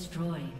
destroyed.